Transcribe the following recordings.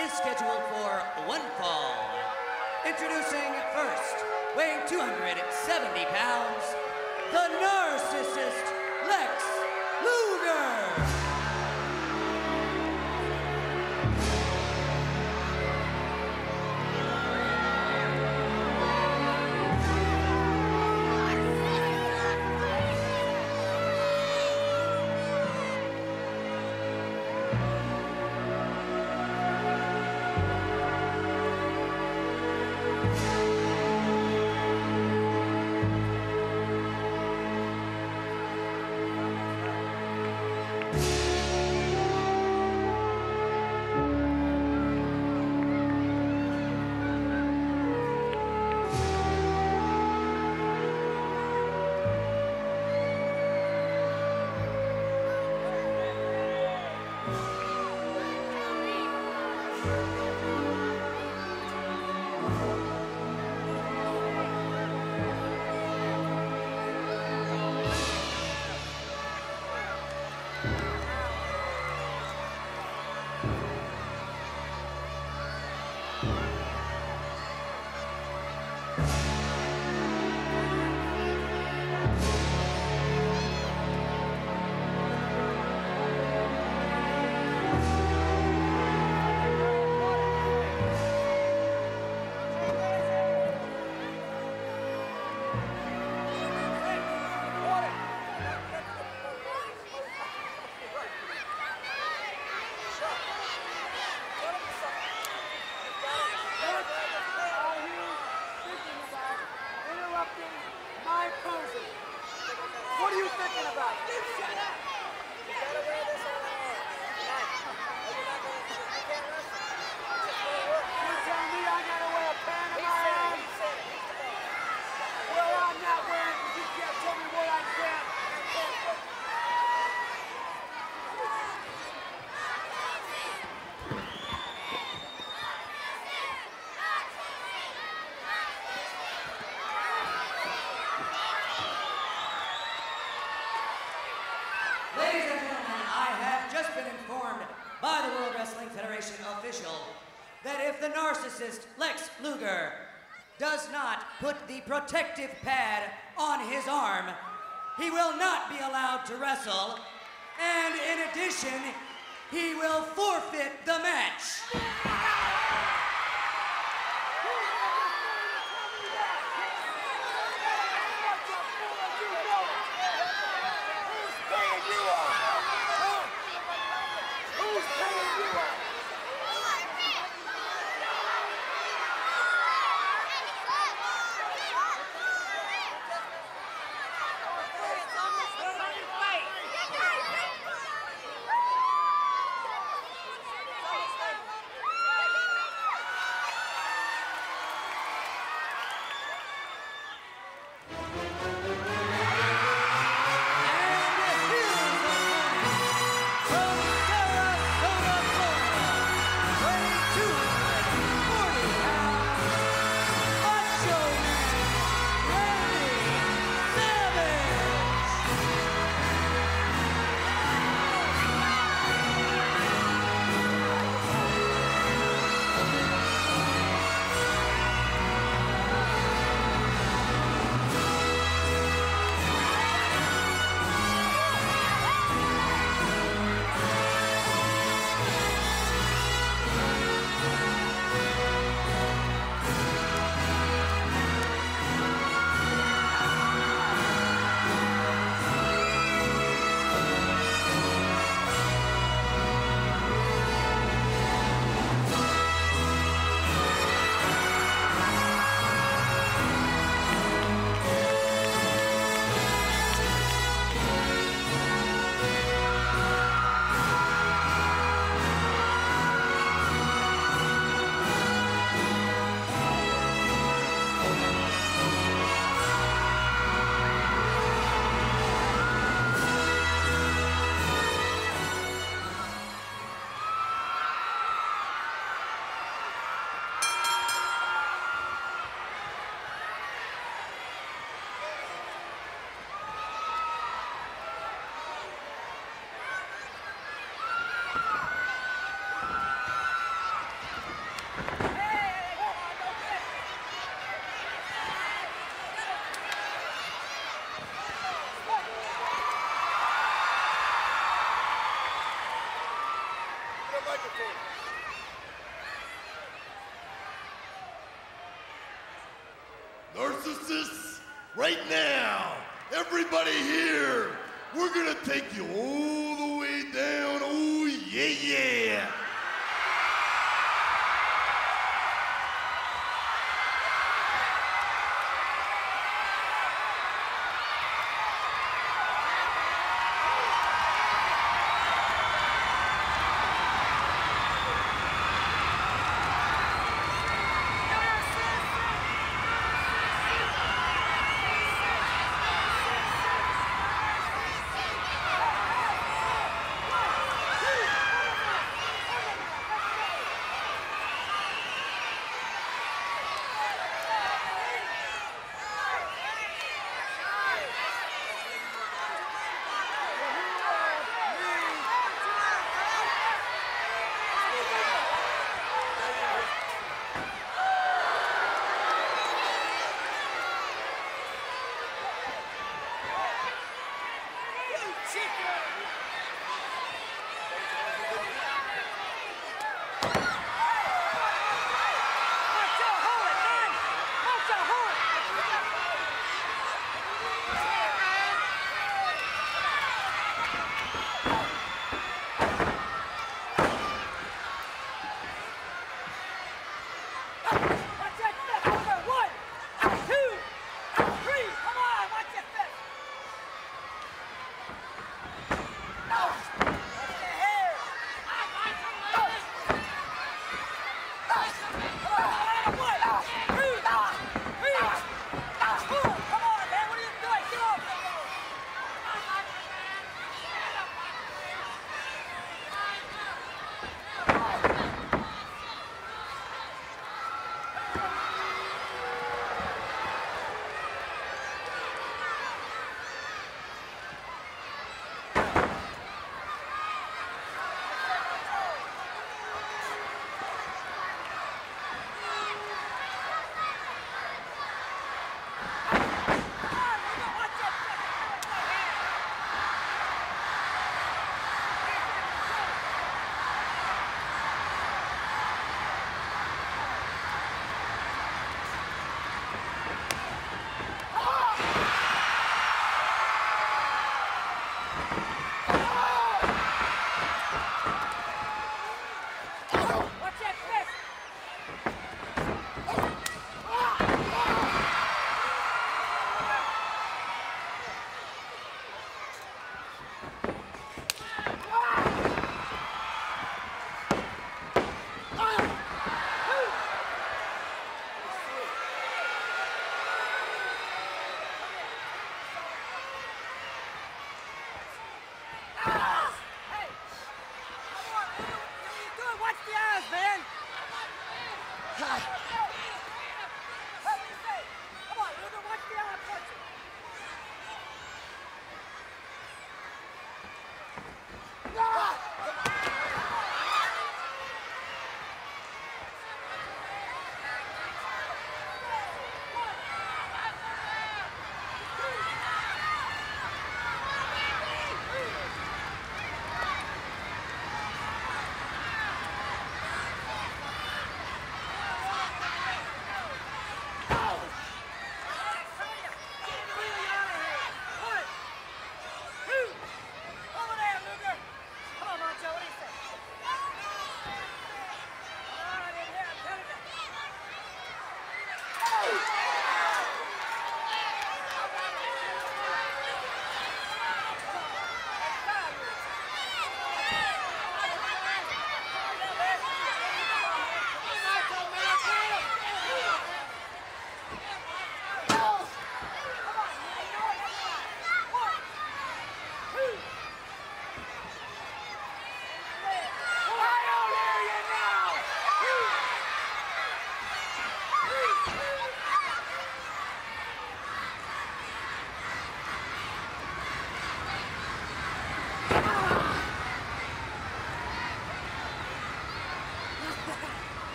is scheduled for one fall. Introducing first, weighing 270 pounds, the narcissist Lex Luger. Narcissist Lex Luger does not put the protective pad on his arm, he will not be allowed to wrestle, and in addition, he will forfeit the match. Narcissists, right now, everybody here, we're gonna take you all the way down.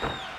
Come on.